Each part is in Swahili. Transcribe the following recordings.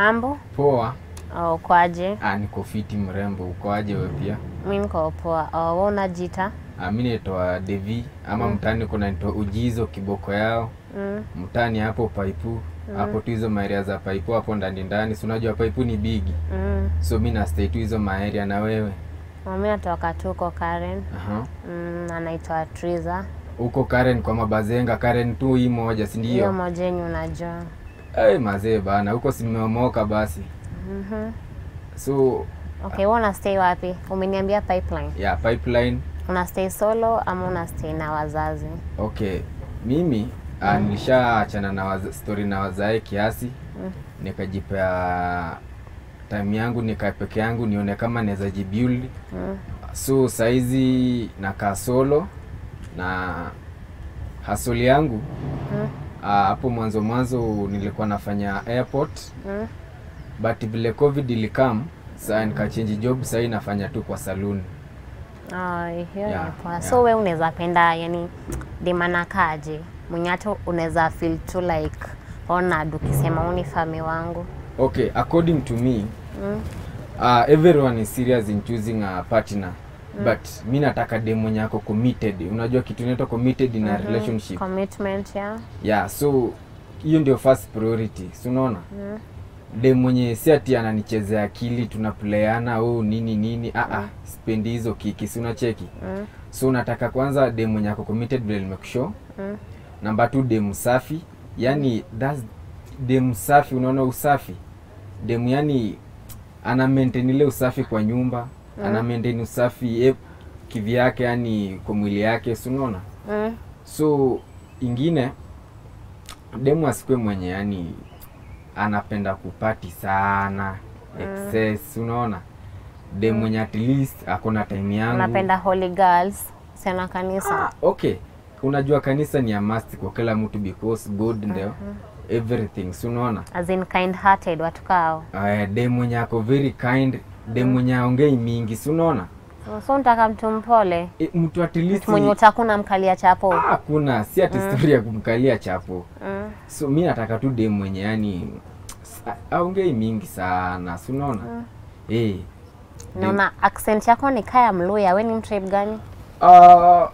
Mambo? Poa. Oh, kwaje? Ah, niko fiti mrembo. Ukoaje wewe pia? Mimi niko poa. Oh, wewe unajiita? Ah, mimi naitwa Devi ama Mm. mtani kuna naitwa Ujizo kiboko yao. Mm. Mtani hapo Paipu. Hapo tu hizo maeria za Paipu hapo ndani ndani. Si unajua Paipu ni bigi. Mm. So mimi na stay tu hizo maeria na wewe. Mimi mi natoka tuko Karen. Aha. Mm, anaitwa Triza. Uko Karen kwa mabazenga Karen tu hii moja, si ndio? Hiyo moja yenye unajua. Eh, mazee bana. Huko simeomoka basi. Mhm. So, Okay, wewe una stay wapi? Umeniambia pipeline. yeah, pipeline Una stay solo ama una stay na wazazi? Okay, mimi mm. -hmm. nilishaachana na waza, story na wazae kiasi mm. -hmm. nikajipea time yangu nikae peke yangu nione kama naweza jibuild. Mm. So saizi nakaa solo na hasoli yangu Mm. Ah, hapo mwanzo mwanzo nilikuwa nafanya airport Mm. but vile covid ilikam saa nikachenji job sahii nafanya tu kwa. Oh, hiyo Yeah, yeah. So we unaweza penda yani demanakaje mwenyato unaweza feel to like ona ukisema uni fami wangu Okay, according to me mm. uh, everyone is serious in choosing a partner but mi nataka dem mwenye ako committed unajua kitu inaitwa committed na mm -hmm. relationship commitment yeah. yeah so hiyo ndio first priority si unaona mm. dem mwenye si ati ananichezea akili tunaplayana oh nini nini ah ah sipendi hizo kiki si unacheki Mm. so nataka kwanza dem mwenye ako committed vile nimekushow Mm. namba two dem safi yani that's dem safi unaona usafi dem yani ana maintain ile usafi kwa nyumba Mm. ana maintain usafi eh, kivyake yani kwa mwili yake si unaona? Mm. so ingine demu asikwe mwenye yani anapenda kupati sana excess unaona? Dem mwenye at least akona time yangu. Anapenda holy girls sana kanisa. Ah, okay. Unajua kanisa ni a must kwa kila mtu because god ndio everything si unaona? As in kind hearted watu kao. Uh, dem mwenye ako very kind dem mwenye aongei mingi si unaona? So, so unataka mtu mpole. E, mtu at least mwenye utakuna mkalia chapo. Ah, hakuna. Si ati story ya kumkalia chapo. Mm. so mi nataka tu demwenye yani aongei mingi sana si unaona? Mm. Eh. naona accent yako ni kaya mluya. We ni mtribe gani? Ah,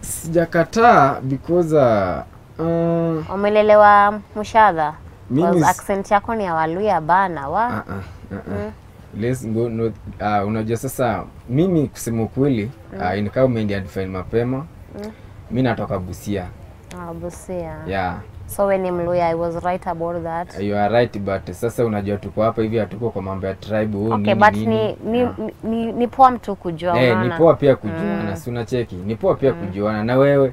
sijakataa because uh, uh, umelelewa mshadha Mimi accent yako ni ya waluya bana wa? Uh, uh, uh, uh. Let's go north. Uh, unajua sasa mimi kusema ukweli mm. uh, inikawa umeendia define mapema mm. mi natoka Busia Ah, Busia. yeah So we ni Mluya, I was right about that. you are right but sasa unajua tuko hapa hivi hatuko kwa mambo ya tribe huu Okay, nini, but nini. ni, ni, yeah. ni, ni poa mtu kujua hey, ni poa pia kujuana si unacheki ni poa pia mm. kujuana na wewe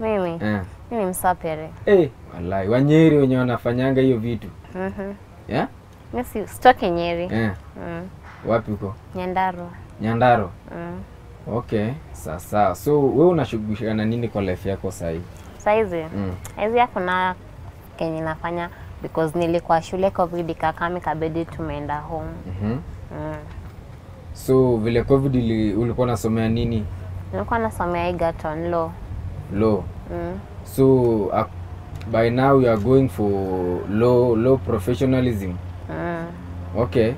Mimi, eh. mimi ni msapere. Eh, wallahi wanyeri wenye wanafanyanga hiyo vitu Mhm. yeah? Mimi si stoki Nyeri. eh. Mm. wapi uko Nyandarua. Nyandaro Mm. okay sasa so wewe unashughulika na nini kwa life yako sasa hivi? Sasa hivi. mm. saizi hakuna kenye nafanya because nilikuwa shule covid ikakami kabidi tumeenda home. mm-hmm. Mm. so vile covid ili, ulikuwa unasomea nini Nilikuwa nasomea Egerton Law. law Mm. so uh, by now you are going for law, law professionalism Mm. Okay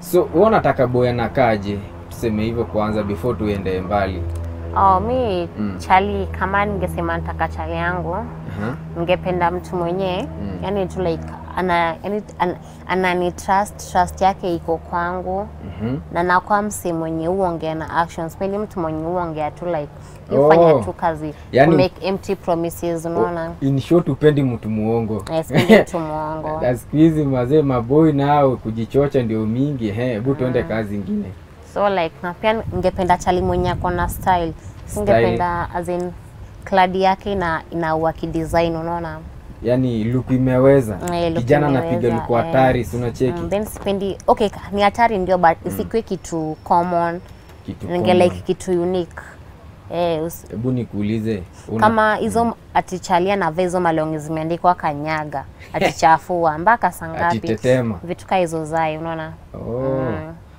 so wewe unataka boy anakaje tuseme hivyo kwanza before tuende mbali Oh, mi Mm. chali kama ningesema nataka chali yangu uh -huh. ningependa mtu mwenye Mm. yani tu like ana yani, an, anani trust trust yake iko kwangu. Mm -hmm. na nakuwa msi mwenye uongea na actions. Sipendi mtu mwenye uongea tu like Oh. yufanya tu kazi Yani- to make empty promises unaona? In short upendi mtu muongo. Yes, sipendi mtu muongo. na siku hizi mazee maboi nao kujichocha ndio mingi he hebu tuende kazi ingine. So like na pia ningependa chali mwenye ako na style. Singependa as in kladi yake ina inaua kidesign unaona yaani luku imeweza Eh, kijana anapiga luku eh. hatari yes. unacheki Mm, then sipendi okay ni hatari ndio but mm. isikwe kitu common kitu ninge common. like kitu unique eh, us... hebu nikuulize una- kama hizo mm. atichalia na vezo malongi zimeandikwa kanyaga atichafua mpaka sangapi, vitu kaa hizo zai unaona oh.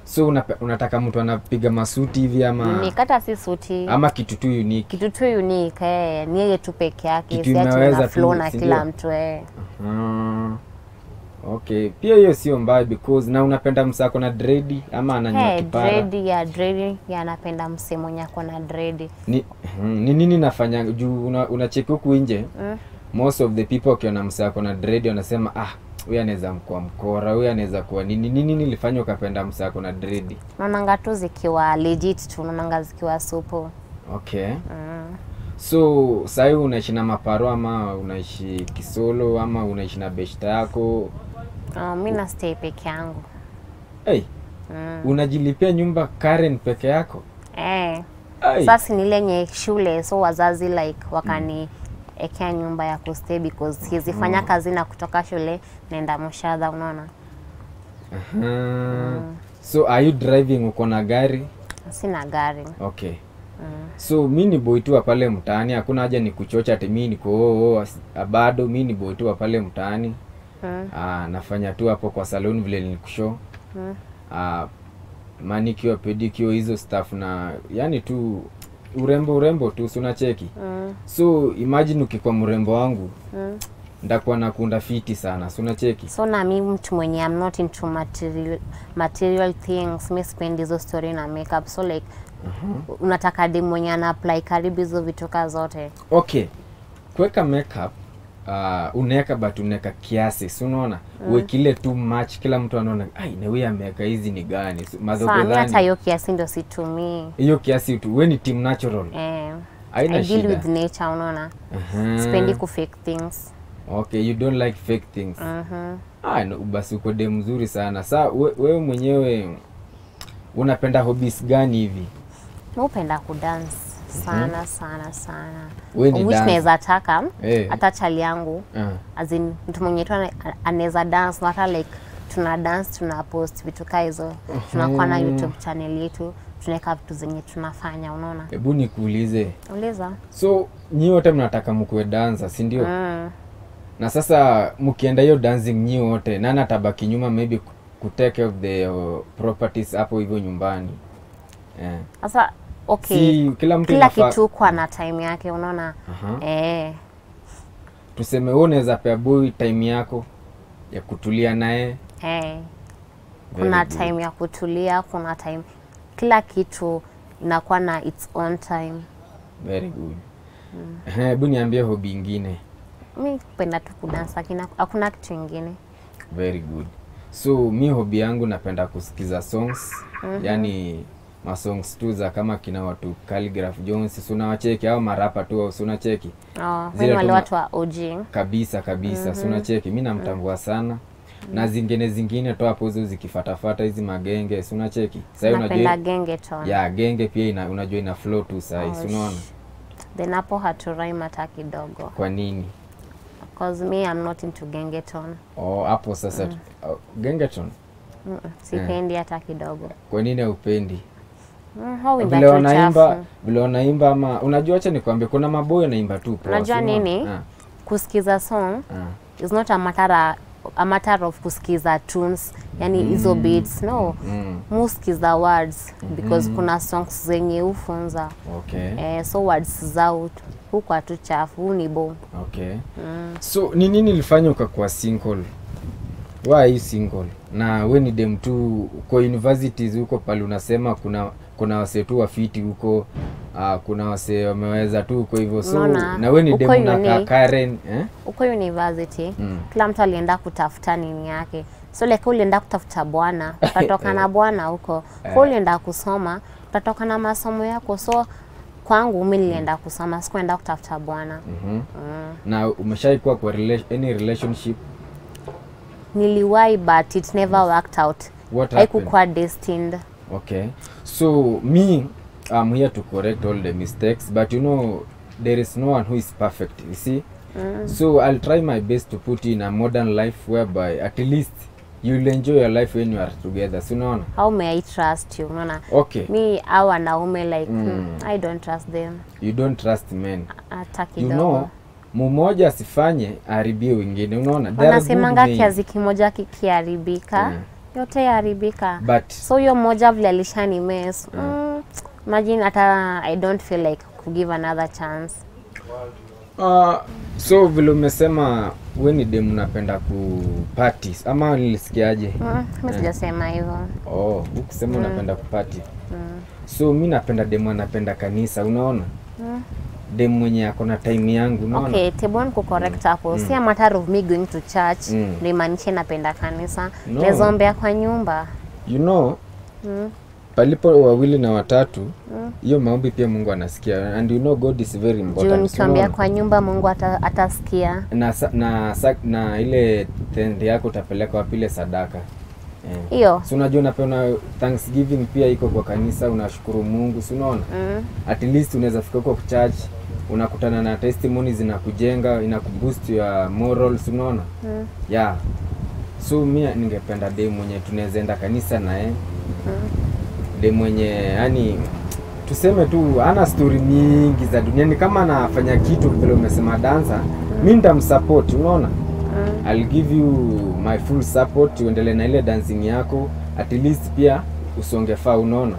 So una, unataka mtu anapiga masuti hivi ama? Nikata si suti. Ama kitu tu unique? Kitu tu unique eh, ni yeye tu peke yake. Kitu si ati flow na kila mtu eh. uh -huh. okay. Pia hiyo sio mbaya because na unapenda msako na dredi ama ananyoa Hey, kipara? dread ya dread ya anapenda mse mwenye ako na dread. ni, mm, ni nini nafanya juu una, unacheki huku nje Mm. most of the people wakiona msako na dredi wanasema ah huyu anaweza kuwa mkora huyu anaweza kuwa nini nini nilifanya ukapenda msako na dredi Naonanga tu zikiwa legit tu, naonanga zikiwa supo. okay Mm. so sahii unaishi na maparo ama unaishi kisolo ama unaishi na beshta yako Oh, mi na stay peke yangu. hey, Mm. unajilipia nyumba Karen peke yako Eh. hey. Sasa ni ile yenye shule so wazazi like wakani ekea nyumba ya kustay because siwezi fanya kazi na kutoka shule naenda mshadha unaona. Mm. so are you driving uko na gari Sina gari. okay Mm. so mi ni boy tu pale mtaani hakuna haja ni kuchocha ati mi niko oh, oh, bado mi ni boy tu pale mtaani Mm. ah, nafanya tu hapo kwa salon vile nilikushow Mm. ah, manicure pedicure hizo stuff na yani tu urembo urembo tu suna cheki Mm. so imagine ukikwa mrembo wangu Mm. ndakuwa nakunda fiti sana si unacheki So na mi mtu mwenye I'm not into material, material things. Mi sipendi hizo story na makeup. So like unataka dem mwenye ana apply karibu hizo vitoka zote. okay kuweka makeup uh, unaweka but unaweka kiasi si unaona mm. uwekile too much kila mtu anaona ai na huyu ameweka hizi ni gani Saa hata hiyo kiasi ndio situmii. hiyo kiasi tu we ni team natural Eh. aina I deal shida with nature unaona. uh -huh. Sipendi ku fake things. okay you don't like fake things Mhm. ah, no, basi uko de mzuri sana sa we, wewe mwenyewe unapenda hobbies gani hivi Mi hupenda kudance sana sana sana. we Which naweza taka hata hey. chali yangu uh. as in mtu mwenye tu anaweza dance na hata like tuna dance tuna post vitu kaa hizo tunakuwa na youtube channel yetu tunaweka vitu zenye tunafanya unaona hebu nikuulize uliza so nyi wote mnataka mkuwe dansa si ndio mm. na sasa mkienda hiyo dancing nyi wote nani atabaki nyuma maybe ku- ku take of the uh, properties hapo hivyo nyumbani eh. sasa okay. Si kila mtu kila kitu kwa na time yake unaona? Eh, tuseme wewe unaweza pea boy time yako ya kutulia naye. Eh. Kuna good. time ya kutulia kuna time kila kitu inakuwa na its own time. Very good. Eh, hebu niambie hobi ingine. Mi kupenda tu kudansa lakini hakuna kitu ingine. Very good. So mi hobi yangu napenda kusikiza songs. Mm -hmm. yani masongs tu za kama kina watu Calligraph Jones si unawacheki? Au marapa tu si unacheki? Oh, Zile ni wale watu wa OG kabisa kabisa mm-hmm. unacheki? Mimi namtambua sana. Na zingine zingine toa hapo hizo zikifatafata hizi magenge si unacheki? Sasa unajua genge ton ya genge pia ina, unajua ina flow tu sasa Oh, unaona? Then hapo haturaim hata kidogo. Kwa nini? Because me I'm not into gengeton. Oh hapo sasa mm. uh, gengeton? Mm sipendi hata kidogo. Kwa nini haupendi mm, vile wanaimba vile wanaimba ama unajua acha nikwambie kuna maboyo wanaimba tu Unajua nini? Ha. kusikiza song ha. is not a matter, a matter of kusikiza tunes yani hizo beats no. Mm, musikiza words because kuna songs zenye ufunza okay. Eh, so words zao huko hatu chafu huu ni bo okay. Mm. so ni nini ilifanya ukakuwa single? Why are you single? Na we ni dem tu kwa universities huko pale unasema kuna kuna wasee tu wafiti huko uh, kuna wasee wameweza tu huko hivyo. So Mona, na we ni demu na ka Karen eh? huko university Mm. kila mtu alienda kutafuta nini yake. So like ulienda kutafuta bwana utatoka na bwana huko. Kwa ulienda kusoma utatoka na masomo yako. So kwangu mi nilienda kusoma sikuenda kutafuta bwana. Mm -hmm. mm. na umeshaikuwa kwa rela- any relationship? Niliwai but it never worked out. Haikukuwa destined. Okay so me i'm here to correct all the mistakes but you know there is no one who is perfect you see? Mm. so i'll try my best to put in a modern life whereby at least you'll enjoy your life when you are together si unaona? How may i trust you? Unaona? Okay. Mi au wanaume like Mm. mm. i don't trust them. You don't trust men. Hata you know mumoja asifanye aharibie wengine unaona? Wanasemanga kiazi kimoja kikiharibika Mm. Yote yaharibika but so hiyo moja vile alishani mess mm. imagine hata i don't feel like to give another chance Uh, so vile umesema we ni demu napenda ku parties ama nilisikiaje? Mm, mi sijasema hivyo. Oh, ukusema unapenda ku kupati. So mi napenda demu anapenda kanisa, unaona? Demu mwenye ako na time yangu, unaona? Okay, Tebon ku correct hapo. Mm. Si a matter of me going to church Mm. ndio imaanishe napenda kanisa. No. Naweza kwa nyumba. You know, Mm. palipo wawili na watatu hiyo mm. maombi pia Mungu anasikia and you know God is very Juu important. nikiombea unaona? kwa nyumba Mungu ata, atasikia. na, na, na, na ile tende yako utapeleka wapi ile sadaka hiyo yeah. si unajua unapewa thanksgiving pia iko kwa kanisa unashukuru mungu si unaona Mm. at least unaweza fika huko church unakutana na testimony zinakujenga inakuboost ya morals unaona? Mm. yeah. So mi ningependa de mwenye tunaweza enda kanisa naye. Mm. de mwenye yani tuseme tu ana stori mingi za duniani kama anafanya kitu vile umesema dansa mi nitamsupport unaona? Mm. I'll give you my full support uendelee na ile dancing yako. At least pia usonge faa unaona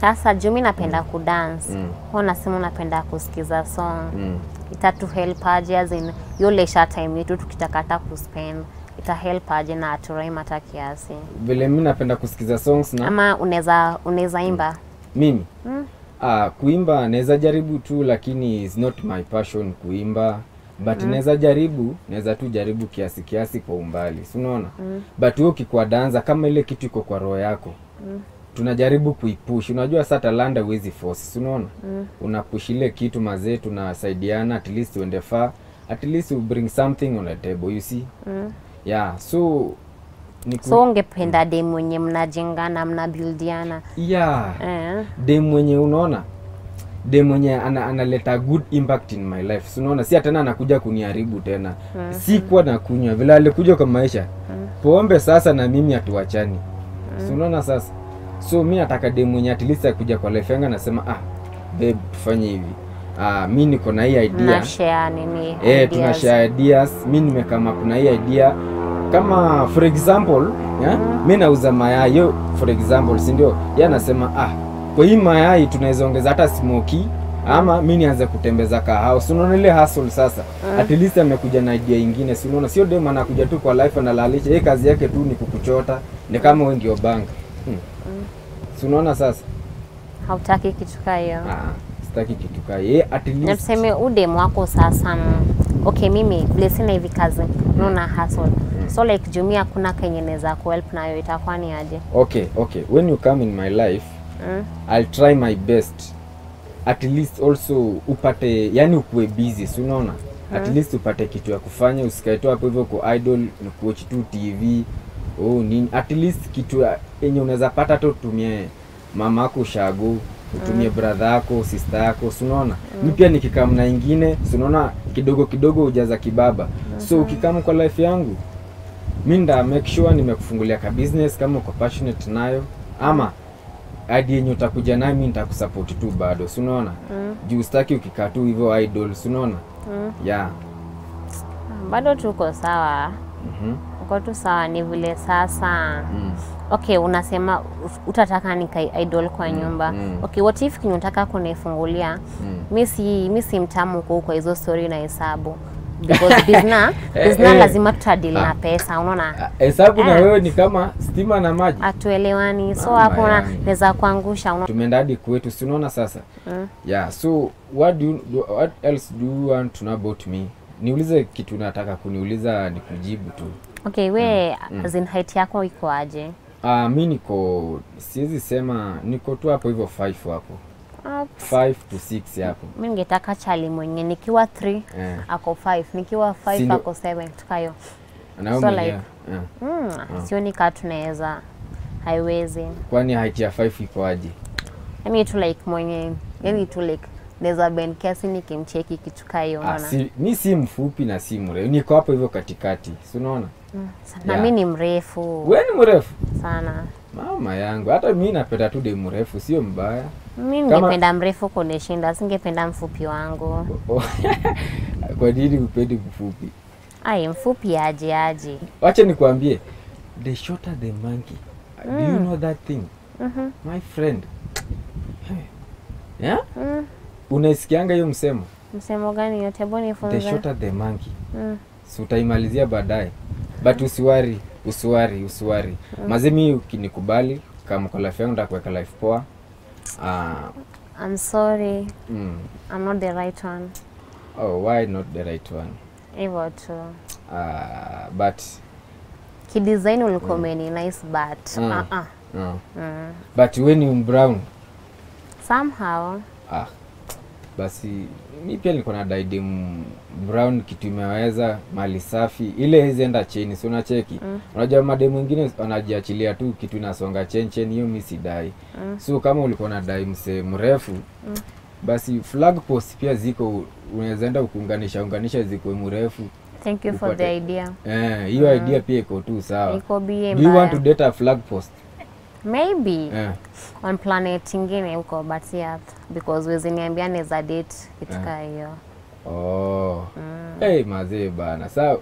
Sasa juu mi napenda kudance. Mm. Huwa nasema unapenda kusikiza song. mm. Itatu help aje as in hiyo leisure time yetu tukitakata kuspend. Ita help aje na aturai hata kiasi. vile mi napenda kusikiza songs na Ama unaweza unaweza imba. mm. mimi Mm. ah, kuimba naweza jaribu tu lakini is not my passion kuimba but mm. naweza jaribu naweza tu jaribu kiasi kiasi kwa umbali si unaona Mm. but wewe ukikuwa danza kama ile kitu iko kwa roho yako Mm. Tunajaribu kuipush. Unajua sasa talanda huwezi force unaona? Mm. unapush ile kitu mazee tunasaidiana at least uende far. At least you bring something on the table you see? Mm. yeah so Niku... So ungependa dem mwenye mnajengana mnabuildiana. yeah. Eh. dem mwenye unaona? Dem mwenye ana, analeta good impact in my life so, unaona? Si tena anakuja kuniharibu tena. Mhm. si kuwa na kunywa. Vile alikuja kwa maisha. Mm. pombe sasa na mimi hatuachani So unaona sasa so mi nataka dem mwenye at least akuja kwa life yangu anasema ah babe tufanye hivi. Ah mi niko na hii idea. Mna share nini? eh tuna share ideas. Mi nimekama kuna hii idea. Kama for example yeah? mm. mi nauza mayai. Yo for example si ndio? Ye anasema ah kwa hii mayai tunaweza ongeza hata smoky ama mi nianze kutembeza kahao unaona ile hustle sasa? Mm. at least amekuja na idea ingine. Si unaona? Sio dem anakuja tu kwa life analalisha yeye kazi yake tu ni kukuchota. Ni kama wengi wa bank. Hmm. Si unaona sasa. Hautaki kitu kaa hiyo. ah, sitaki kitu kaa yeye at na least tuseme udem wako sasa mm, okay mimi vile sina hivi kazi naona hustle. So like jumia kuna kenye naweza kuhelp nayo itakuwa ni aje? Okay okay. When you come in my life mm? I'll try my best. At least also upate yani ukuwe busy si unaona? At least upate kitu ya kufanya usikae tu hapo hivyo ku idol ni kuwatch tu tv oh nini at least kitu enye yenye unaweza pata hata utumie mama yako ushago utumie mm. brother yako sister yako sunaona mm. mi pia nikikam na ingine sunaona kidogo kidogo ujaza kibaba mm. so ukikam kwa life yangu mi nda make sure nimekufungulia ka business kama uko passionate nayo ama hadi yenye utakuja nayo mi nitakusupport tu bado sunaona Mm. juu staki ukikaa tu hivyo idol sunaona unaona Mm. yeah bado tuko sawa mhm uko tu sawa ni vile sasa mm. okay unasema utataka nika idol kwa mm. nyumba mm. okay what if kinataka kunifungulia mm. mi si mi si mtamu kuu kwa hizo story na hesabu because bizna bizna Eh, eh. lazima tutadili Ah. na pesa unaona Ah, hesabu na Eh. wewe ni kama stima na maji hatuelewani so hapo naweza kuangusha tumeenda hadi kwetu si unaona sasa Mm. yeah so what do you, do, what else do you want to know about me niulize kitu nataka kuniuliza nikujibu tu okay we Mm. as in height yako iko aje? Uh, mi niko siwezi sema niko tu hapo hivyo 5 hapo. Ah, 5 to 6 hapo. Mimi ningetaka chali mwenye nikiwa 3 yeah. ako 5 nikiwa 5 ako 7 tukayo. Na wewe So like- yeah. mm, sioni kaa tunaweza haiwezi. Kwani height ya 5 iko aje? Yani tu like mwenye yani tu like naweza ben kiasi nikimcheki kitu kayo ah, unaona? si, mi si mfupi na si mrefu. Niko hapo hivyo katikati si unaona na mimi ni mrefu. Wewe ni mrefu? Sana. Mama yangu hata mi napenda tu de mrefu sio mbaya. Mi ningependa mrefu kunishinda singependa mfupi wangu. Kwa nini upendi mfupi? Ai mfupi aje aje. Wacha nikwambie the shorter the monkey. Mm. do you know that thing? Mm -hmm. my friend. Yeah? Mm. unaisikianga hiyo msemo? Msemo gani? Yote? Hebu the shorter the monkey. Mm. si utaimalizia baadaye but usiwari usiwari usiwari mazimi ukinikubali kama kwa life yangu ndakuweka life poa uh, I'm sorry. mm, I'm not the right one. oh, why not the right one Hivyo tu. uh, but Kidesign ulikuwa umeni nice but Mm. uh-uh. uh, Mm. but when you brown Somehow ah, basi mi pia niko na daidem brown kitu imeweza mali safi. Ile hizienda chini si unacheki? Mm. unajua mademu wengine wanajiachilia tu kitu inasonga chen chen hiyo mi sidai. Mm. so kama ulikuwa na dai msee mrefu mm. basi flag post pia ziko unawezaenda enda kuunganisha unganisha ziko mrefu. Thank you for the idea. eh, hiyo idea pia iko tu sawa. Do you want to date a flag post Maybe yeah. on planet ingine huko but yeah, because wezi niambia za date kitu hiyo yeah. oh. Mm. hey, mazee bana saa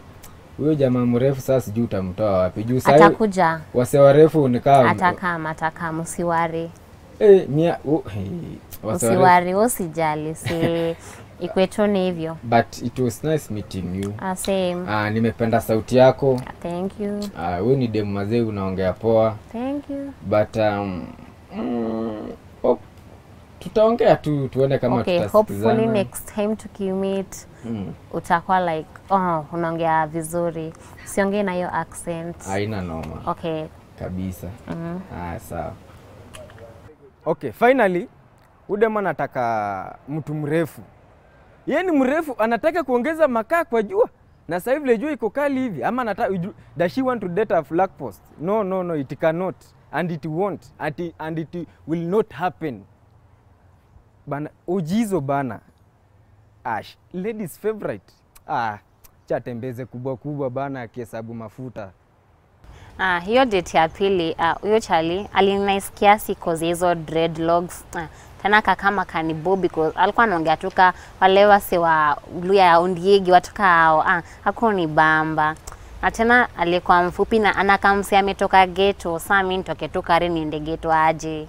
huyo jamaa mrefu sasa sijui utamtoa wapi juu sasa Atakuja. wase warefu nikaa Atakam, atakam, usiwari. hey, mia uh, hey, Usiwari, usijali. Si ikwetoni hivyo. but it was nice meeting you Ah, same. ah, nimependa sauti yako Thank you. ah, we ni demu mazee unaongea poa Thank you. but um, mm, oh, tutaongea tu tuone kama okay, hopefully next time tukimit mm, utakuwa like oh, unaongea vizuri, siongee na hiyo accent. haina noma Okay. kabisa Mhm. ah, sawa okay finally udema nataka mtu mrefu ye ni mrefu anataka kuongeza makaa kwa jua. Na sasa hivi jua iko kali hivi ama anataka does she want to date a flag post? No no no it cannot and it won't and it, and it will not happen. Bana ujizo bana. Ash ladies favorite. Ah chatembeze kubwa kubwa bana akihesabu mafuta. Ah, hiyo date ya pili huyo uh, chali alinice kiasi cause hizo dreadlocks. Ah, tena kakama kanibo because alikuwa anaongea tuka wale wase wa luya ya ondiegi watuka hao ah, hakuni bamba. Na tena alikuwa mfupi na anakamsi ametoka geto saa nitoke tu kare niende geto aje